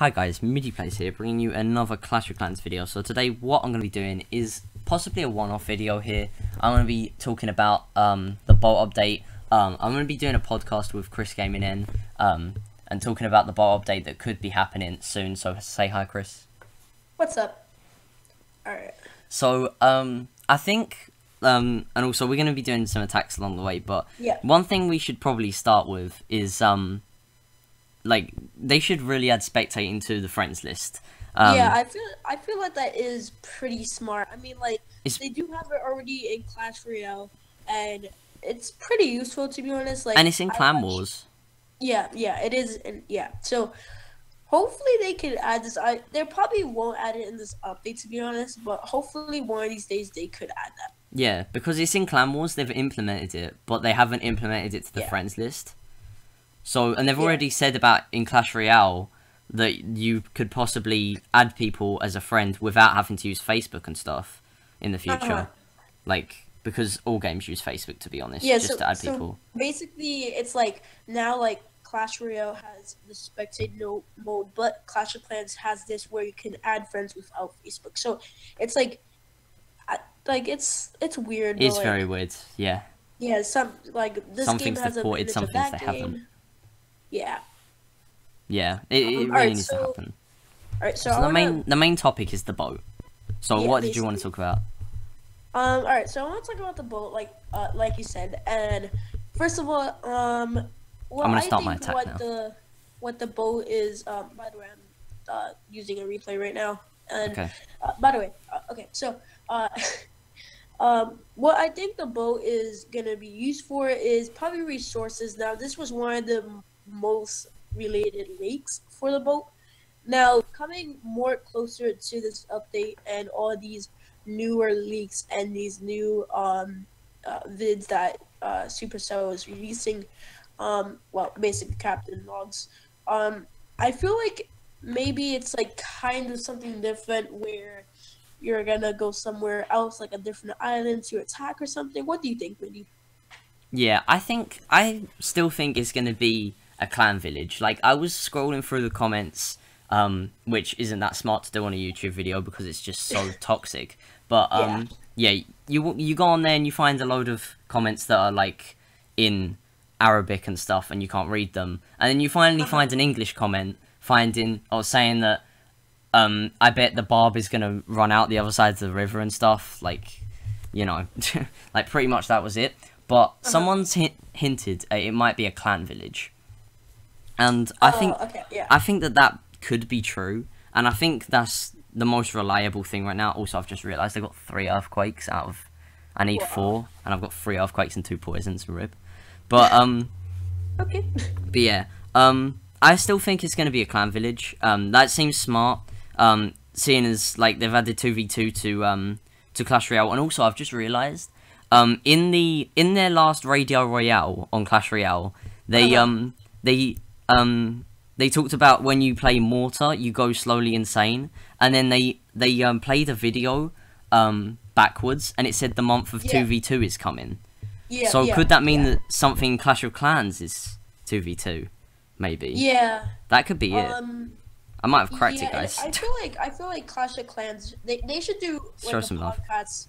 Hi guys, MidiPlays here, bringing you another Clash of Clans video. So today what I'm going to be doing is possibly a one-off video here. I'm going to be talking about um, the boat update. Um, I'm going to be doing a podcast with ChrisGamingN um, and talking about the boat update that could be happening soon. So say hi, Chris. What's up? Alright. So um, I think, um, and also we're going to be doing some attacks along the way, but Yeah. one thing we should probably start with is um, like they should really add spectating to the friends list. Um, yeah, I feel I feel like that is pretty smart. I mean, like they do have it already in Clash Royale, and it's pretty useful to be honest. Like, and it's in Clan watch- Wars. Yeah, yeah, it is, and yeah. So hopefully they can add this. I they probably won't add it in this update to be honest, but hopefully one of these days they could add that. Yeah, because it's in Clan Wars, they've implemented it, but they haven't implemented it to the Yeah. friends list. So, and they've Yeah. already said about in Clash Royale that you could possibly add people as a friend without having to use Facebook and stuff in the future. Uh-huh. Like, because all games use Facebook, to be honest, Yeah, just so, to add so people. basically it's like now like Clash Royale has the spectate no mode, but Clash of Clans has this where you can add friends without Facebook. So it's like, I, like it's it's weird. It's like, very weird, yeah. yeah. Some like this Some game things has a ported, some of things that they haven't. Yeah. Yeah, it, it Um, really alright, needs to happen. All right. So, So the main the main topic is the boat. So Yeah, what did you want to talk about? Um. All right. So I want to talk about the boat, like, uh, like you said. And first of all, um, well, I'm gonna I start my think attack what now. the what the boat is. Um. By the way, I'm uh using a replay right now. And Okay. uh, by the way, uh, okay. So, uh, um, what I think the boat is gonna be used for is probably resources. Now, this was one of the most related leaks for the boat. Now, coming more closer to this update and all these newer leaks and these new um, uh, vids that uh, Supercell is releasing, um, well, basically Captain Logs, um, I feel like maybe it's like kind of something different where you're gonna go somewhere else, like a different island to attack or something. What do you think, Mindy? Yeah, I think I still think it's gonna be a clan village. Like I was scrolling through the comments, um, which isn't that smart to do on a YouTube video because it's just so toxic. But um, yeah. you you go on there and you find a load of comments that are like in Arabic and stuff, and you can't read them, and then you finally Uh-huh. find an English comment finding or saying that um, I bet the barb is gonna run out the other side of the river and stuff. Like, you know, like pretty much that was it. But Uh-huh. someone's hint- hinted uh, it might be a clan village, and I Oh, think okay, yeah. I think that that could be true, and I think that's the most reliable thing right now. Also, I've just realised I've got three earthquakes out of. I need Wow. four, and I've got three earthquakes and two poisons for rib. But um, okay. but yeah, um, I still think it's going to be a clan village. Um, that seems smart. Um, seeing as like they've added two v two to um to Clash Royale, and also I've just realised, um, in the in their last Radio Royale on Clash Royale, they Uh-huh. um they um they talked about when you play Mortar, you go slowly insane, and then they they um played a video um backwards, and it said the month of two v two is coming. Yeah. so yeah, could that mean yeah. that something Clash of Clans is two v two? Maybe. Yeah. That could be it. Um. I might have cracked yeah, it, guys. I feel like I feel like Clash of Clans they, they should do like Show a some love. podcast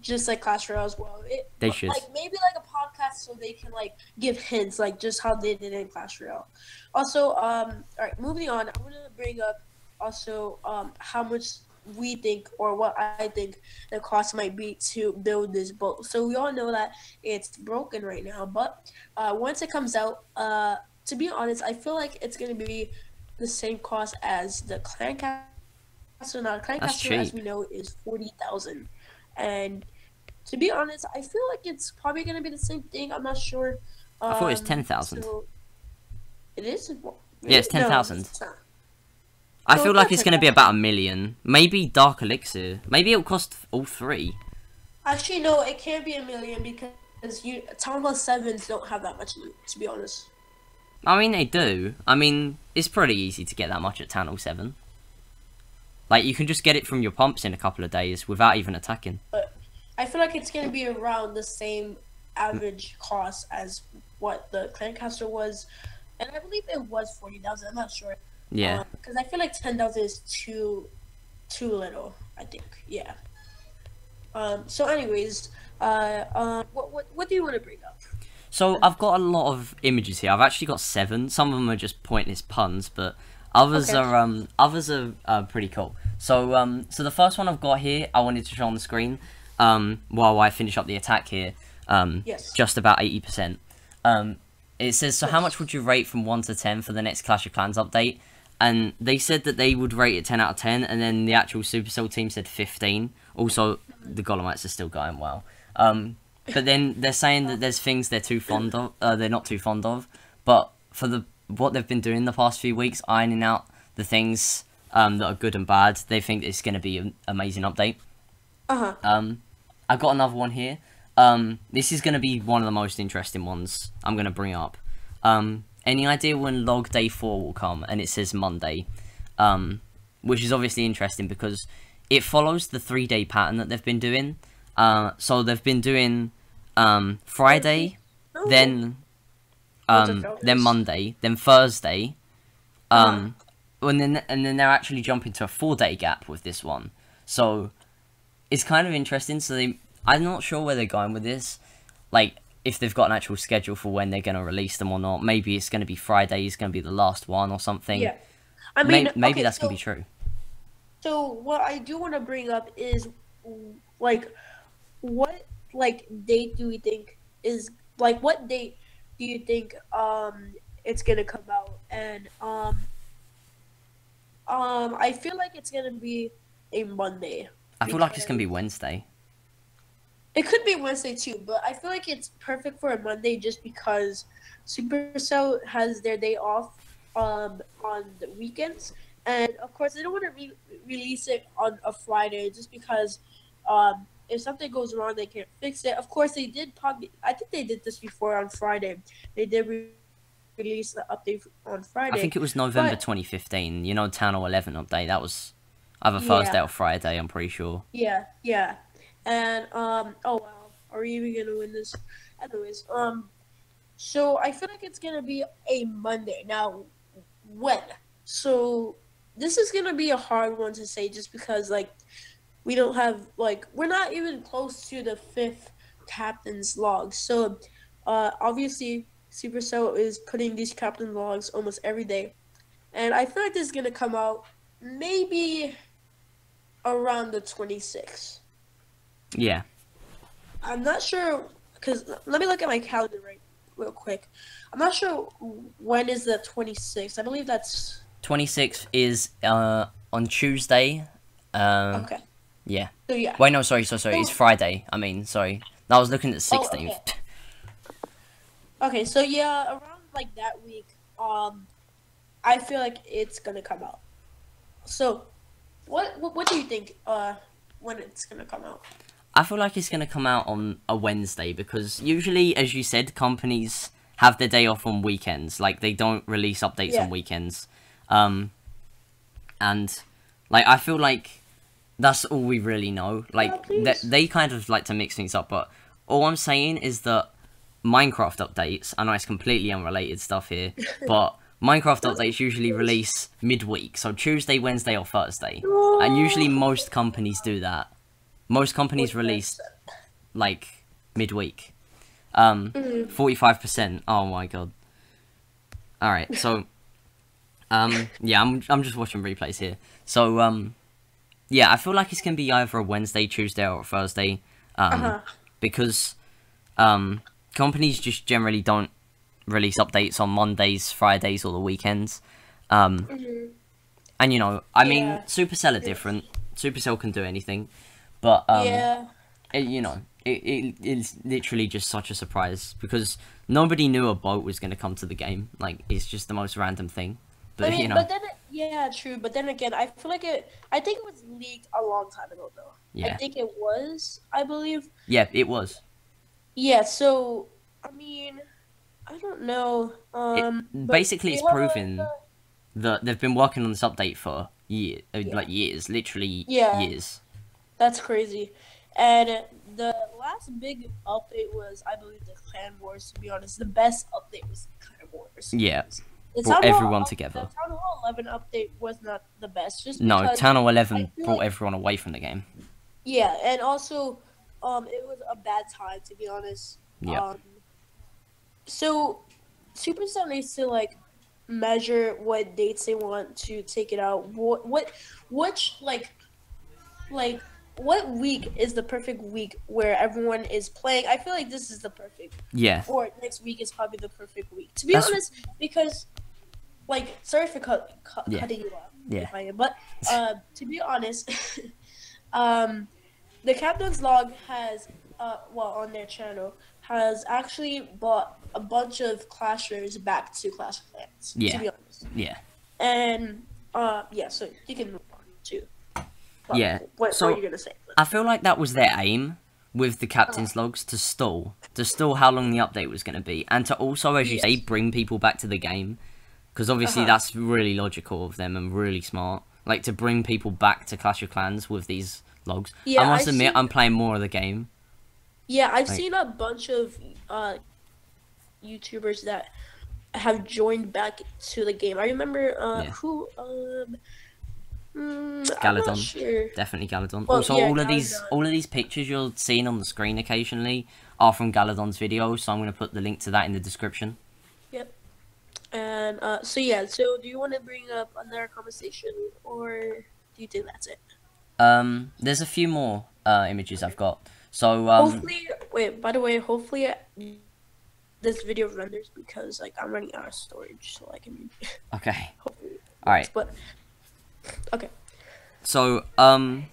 just like Clash Royale as well. It, They should. like maybe like a podcast so they can like give hints like just how they did in Clash Royale. Also, um, all right, moving on. I want to bring up also um how much we think or what I think the cost might be to build this boat. So we all know that it's broken right now, but uh, once it comes out, uh, to be honest, I feel like it's gonna be the same cost as the clan castle. Now, clan That's castle, as we know, is forty thousand, and to be honest, I feel like it's probably gonna be the same thing. I'm not sure. I thought it was Um, 10,000. so- It is. Yeah, it's 10,000. it's not. I so feel like it's going to be about a million. Maybe Dark Elixir. Maybe it'll cost all three. Actually, no, it can't be a million because you Town Hall Sevens don't have that much loot. To be honest. I mean, they do. I mean, it's pretty easy to get that much at Town Hall 7. Like, you can just get it from your pumps in a couple of days without even attacking. But I feel like it's gonna be around the same average cost as what the clan castle was, and I believe it was forty thousand. I'm not sure. Yeah. Because I feel like ten thousand is too, too little. I think. Yeah. Um. So, anyways, uh, uh, what what what do you want to bring up? So I've got a lot of images here. I've actually got seven. Some of them are just pointless puns, but others Okay. are um others are uh, pretty cool. So um so the first one I've got here, I wanted to show on the screen, um while I finish up the attack here. Um, Yes. just about eighty percent. Um, it says so. How much would you rate from one to ten for the next Clash of Clans update? And they said that they would rate it ten out of ten, and then the actual Supercell team said fifteen. Also, the Golomites are still going well. Um, but then they're saying that there's things they're too fond of. Uh, they're not too fond of. But for the what they've been doing the past few weeks, ironing out the things um, that are good and bad, they think it's going to be an amazing update. Uh huh. Um, I've got another one here. Um, this is going to be one of the most interesting ones I'm going to bring up. Um, any idea when log day 4 will come? And it says Monday. Um, which is obviously interesting because it follows the three day pattern that they've been doing. Uh, so they've been doing um, Friday, No. then um, then? Monday, then Thursday, um, and then and then they're actually jumping to a four day gap with this one. So it's kind of interesting. So they, I'm not sure where they're going with this. Like if they've got an actual schedule for when they're going to release them or not. Maybe it's going to be Friday. Is going to be the last one or something. Yeah. I mean, maybe okay, that's so, going to be true. So what I do want to bring up is, like, what like date do we think is like what date do you think um it's gonna come out and um um I feel like it's gonna be a Monday. I feel like it's going to be Wednesday. It could be Wednesday too, but I feel like it's perfect for a Monday just because Supercell has their day off um, on the weekends, and of course they don't want to re- release it on a Friday just because um, if something goes wrong they can't fix it. Of course they did probably. I think they did this before on Friday. They did re- release the update on Friday. I think it was November but- 2015. You know, Town Hall 11 update. That was either Thursday Yeah. or Friday. I'm pretty sure. Yeah, yeah. And um oh wow, are we even gonna win this? Anyways, um so I feel like it's gonna be a Monday. Now when? So this is gonna be a hard one to say just because like we don't have like we're not even close to the fifth captain's log. So uh obviously Supercell is putting these captain logs almost every day. And I feel like this is gonna come out maybe around the 26th. Yeah. I'm not sure because let me look at my calendar right real quick. I'm not sure when is the 26th. I believe that's 26th is uh on Tuesday. Um, okay. Yeah. So yeah. Wait, no, sorry, sorry, sorry. It's Oh. Friday. I mean, sorry. I was looking at the Oh, 16th. okay. Okay, so yeah, around like that week, um, I feel like it's gonna come out. So, what what, what do you think? Uh, when it's gonna come out? I feel like it's going to come out on a Wednesday because usually, as you said, companies have their day off on weekends. Like, they don't release updates Yeah. on weekends. Um, and, like, I feel like that's all we really know. Like, please. they, they kind of like to mix things up, but all I'm saying is that Minecraft updates, I know it's completely unrelated stuff here, but Minecraft updates usually release midweek, so Tuesday, Wednesday, or Thursday. And usually most companies do that. Most companies release like midweek. Um, Mhm. forty-five percent. Oh my god. All right, so, um, yeah, I'm I'm just watching replays here. So, um, yeah, I feel like it's gonna be either a Wednesday, Tuesday, or a Thursday, um, Uh-huh. because, um, companies just generally don't release updates on Mondays, Fridays, or the weekends. Um, Mhm. and you know, I mean, Supercell are different. Supercell can do anything, but um, yeah. it, you know, it, it it's literally just such a surprise because nobody knew a boat was going to come to the game. Like, it's just the most random thing. But I mean, you know, but then it, yeah, true. But then again, I feel like it. I think it was leaked a long time ago, though. Yeah. I think it was. I believe. yeah, it was. Yeah. So I mean, I don't know. Um, but basically, it's proven uh, that they've been working on this update for years, Yeah. like years, literally Yeah. years. That's crazy. And the last big update was, I believe, the Clan Wars. To be honest, the best update was Clan Wars. Yeah, brought everyone up- together. The Town Hall 11 update was not the best. Just No, Town Hall 11 brought like- everyone away from the game. yeah, and also, um, it was a bad time to be honest. Yeah. Um, so, Supercell needs to like measure what dates they want to take it out. What what which like like what week is the perfect week where everyone is playing? I feel like this is the perfect Yeah. or next week is probably the perfect week. To be That's- honest, because like sorry for cut, cut, Yeah. cutting you off. Yeah. But uh, to be honest, um, the captain's log has uh, well on their channel has actually bought a bunch of clashers back to Clash of Clans. Yeah. To be honest, Yeah. and uh, yeah, so you can move on to. well, Yeah, What, so- what are you gonna say? I feel like that was their aim with the captain's logs to stall, to stall how long the update was going to be, and to also, as you Yes. say, bring people back to the game. Because obviously Uh-huh. that's really logical of them and really smart. Like to bring people back to Clash of Clans with these logs. Yeah, I must I admit, see- I'm playing more of the game. Yeah, I've Like- seen a bunch of uh, YouTubers that have joined back to the game. I remember uh, Yeah. who um, mm, I'm Galadon. not sure. Definitely Galadon. Well, also, yeah, all of these, all of these pictures you're seeing on the screen occasionally are from Galadon's video. So I'm going to put the link to that in the description. And uh, so yeah, so do you want to bring up another conversation, or do you think that's it? Um, there's a few more uh, images I've got. So um, hopefully, wait. By the way, hopefully uh, this video renders because like I'm running out of storage, so I can okay, hopefully. all right. But okay. So um,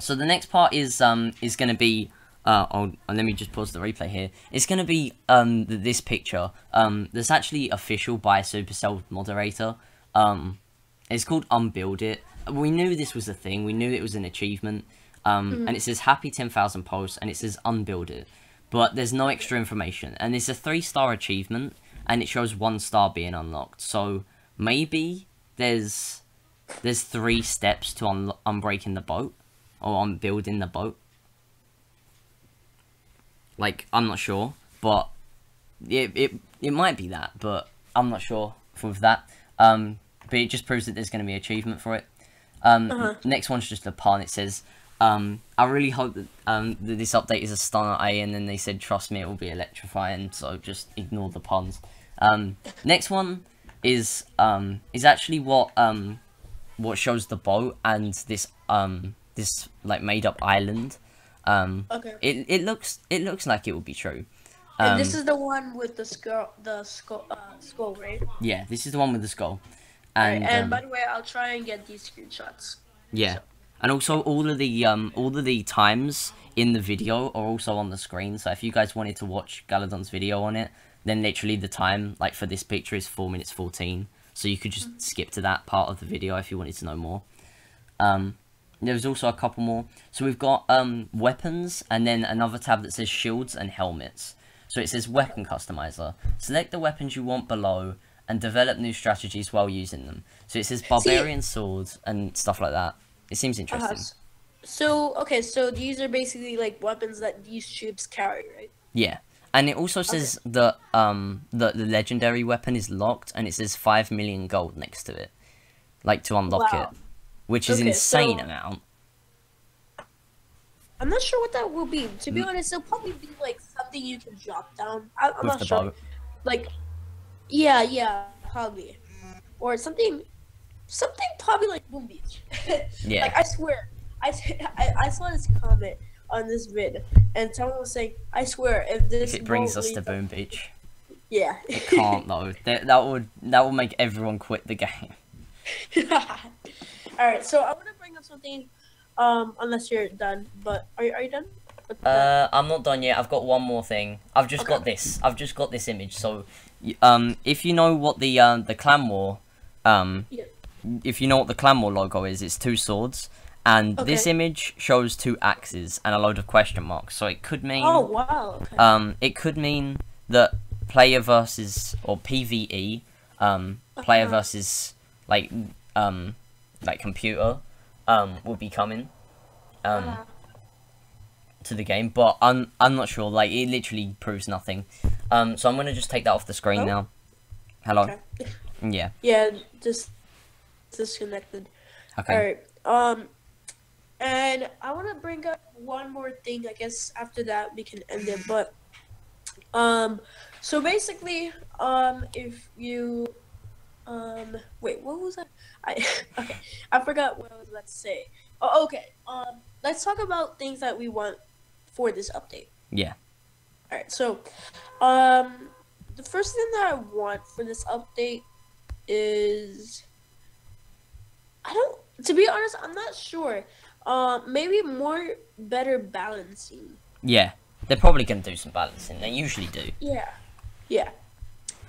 so the next part is um is gonna be uh oh let me just pause the replay here. It's gonna be um th- this picture um that's actually official by a Supercell moderator. Um, it's called Unbuild It. We knew this was a thing. We knew it was an achievement. Um, and it says happy ten thousand posts, and it says Unbuild It, but there's no extra information. And it's a three star achievement, and it shows one star being unlocked. So maybe there's there's three steps to un- unbreaking the boat or unbuilding the boat. Like I'm not sure, but it it it might be that, but I'm not sure with that. Um, but it just proves that there's going to be achievement for it. Um, Uh-huh. next one's just a pun. It says, um, "I really hope that um that this update is a stun at A," and then they said, "Trust me, it will be electrifying." So just ignore the puns. Um, next one is um is actually what um what shows the boat and this um this like made up island. Um, Okay. it it looks it looks like it will be true. and Um, this is the one with the skull, the skull, uh, skull, right? yeah, this is the one with the skull, And, and, and um, by the way, I'll try and get these screenshots. yeah, and also all of the um all of the times in the video are also on the screen. So if you guys wanted to watch Galadon's video on it, then literally the time like for this picture is four minutes fourteen. So you could just skip to that part of the video if you wanted to know more. Um, there's also a couple more. So we've got um weapons and then another tab that says shields and helmets. So it says weapon customizer. Select the weapons you want below and develop new strategies while using them. So it says barbarian swords and stuff like that. It seems Uh, interesting. s- so okay, so these are basically like weapons that these ships carry, right? Yeah. And it also says that um the, the legendary weapon is locked and it says five million gold next to it. Like to unlock Wow. it. Which is Okay, insane so- amount. I'm not sure what that will be. To be Mm. honest, it'll probably be like something you can drop down. I, I'm With not sure. boat. Like, yeah, yeah, probably, or something, something probably like Boom Beach. Yeah. Like I swear, I, I I saw this comment on this vid, and someone was saying, "I swear, if this If it brings us to leads up-" Boom Beach. yeah, It can't though. That, that would that would make everyone quit the game. All right, so I want to bring up something. Um, unless you're done, but are you, are you done? Uh, I'm not done yet. I've got one more thing. I've just got this. I've just got this image. So, um, if you know what the uh, the clan war, um, Yeah. if you know what the clan war logo is, it's two swords, and this image shows two axes and a load of question marks. So it could mean, oh wow. Okay. um, it could mean that player versus or PVE, um, player Uh-huh. versus like um, like computer, um, will be coming. Um, Uh, to the game, but I'm I'm not sure. Like it literally proves nothing. Um, so I'm gonna just take that off the screen Oh. now. Hello. okay. Yeah. Yeah, just disconnected. Okay. All right. Um, and I want to bring up one more thing. I guess after that we can end it. But um, so basically, um, if you um, wait, what was that? I okay, I forgot what I was about to say. Oh, okay. Um, let's talk about things that we want for this update. Yeah. All right. So, um, the first thing that I want for this update is I don't. To be honest, I'm not sure. Uh, maybe more better balancing. Yeah. They're probably going to do some balancing. They usually do. Yeah. Yeah.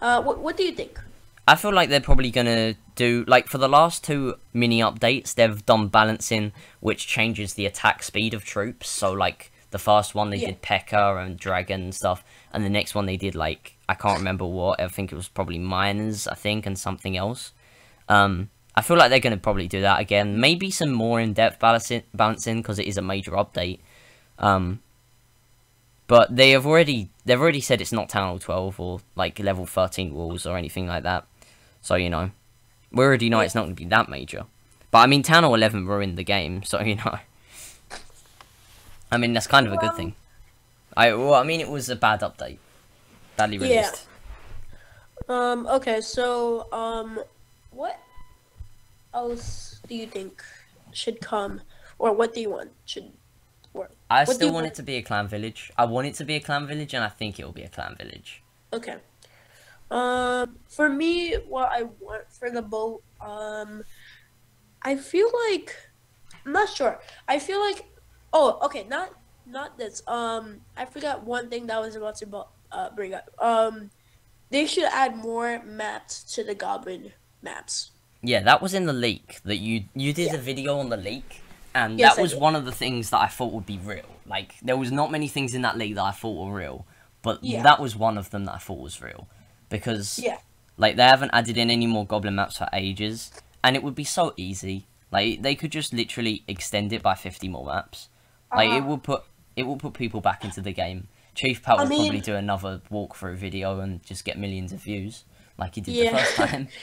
Uh, what what do you think? I feel like they're probably gonna do like for the last two mini updates, they've done balancing, which changes the attack speed of troops. So like the first one they Yeah. did P.E.K.K.A and Dragon and stuff, and the next one they did like I can't remember what. I think it was probably miners, I think, and something else. Um, I feel like they're gonna probably do that again. Maybe some more in depth balancing, balancing because it is a major update. Um, but they have already they've already said it's not Town Hall 12 or like level 13 walls or anything like that. So you know, we already know Yeah. it's not going to be that major. But I mean, Town Hall 11 ruined the game, so you know. I mean, that's kind of a good Um, thing. I well, I mean, it was a bad update, badly released. Yeah. Um. Okay. So, um, what else do you think should come, or what do you want should? Or I What still want want? it to be a clan village. I want it to be a clan village, and I think it will be a clan village. okay. Um. For me, what I want for the boat, um, I feel like I'm not sure. I feel like, oh, okay, not not this. Um, I forgot one thing that I was about to uh, bring up. Um, they should add more maps to the goblin maps. Yeah, that was in the leak that you you did Yeah. a video on the leak, and Yes, that was one of the things that I thought would be real. Like there was not many things in that leak that I thought were real, but Yeah. that was one of them that I thought was real, because Yeah. like they haven't added in any more goblin maps for ages, and it would be so easy. Like they could just literally extend it by fifty more maps. Like it Uh-huh. will put it will put people back into the game. Chief Pat I will probably do another walkthrough video and just get millions of views, like he did Yeah. the first time.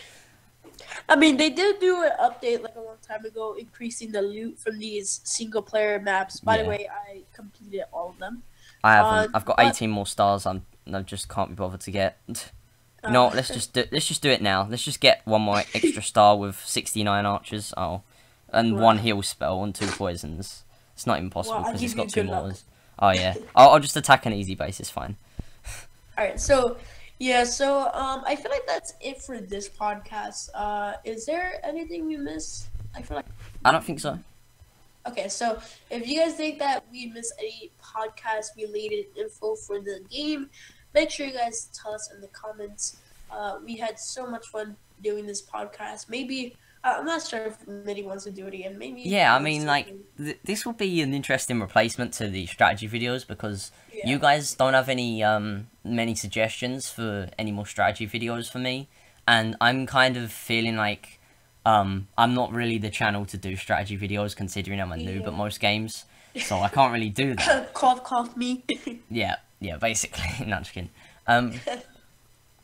I mean, they did do an update like a long time ago, increasing the loot from these single player maps. By Yeah. the way, I completed all of them. I haven't. Uh, I've got but- 18 more stars. I'm. I just can't be bothered to get. No, Uh, let's just do. Let's just do it now. Let's just get one more extra star with 69 archers. Oh, and Wow. one heal spell and two poisons. It's not impossible Well, because it's give got two mortars. Oh yeah. I'll, I'll just attack an easy base. It's fine. All right, so yeah, so um, I feel like that's it for this podcast. Uh, is there anything we missed? I feel like I don't think so. okay. So if you guys think that we missed any podcast related info for the game, make sure you guys tell us in the comments. Uh, we had so much fun doing this podcast. Maybe uh, I'm not sure if Midi wants to do it again. Maybe Yeah, I mean, like, th- this will be an interesting replacement to the strategy videos because yeah. you guys don't have any um many suggestions for any more strategy videos for me and i'm kind of feeling like um i'm not really the channel to do strategy videos considering i'm a noob at most games so i can't really do that cough, cough me. yeah yeah basically kidding um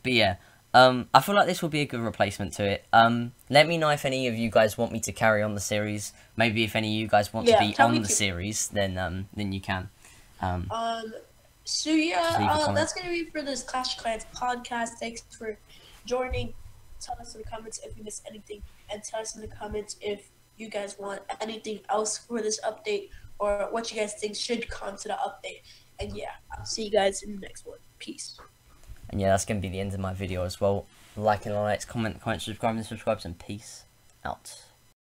but yeah um i feel like this will be a good replacement to it um let me know if any of you guys want me to carry on the series maybe if any of you guys want Yeah, to be on the too. series then um then you can um Um, so Just leave a yeah, uh, that's gonna be for this Clash Clans podcast. Thanks for joining. Tell us in the comments if you missed anything, and tell us in the comments if you guys want anything else for this update or what you guys think should come to the update. And yeah, I'll see you guys in the next one. Peace. And yeah, that's going to be the end of my video as well. Like and likes, comment, comment, subscribe, and subscribe, and peace out.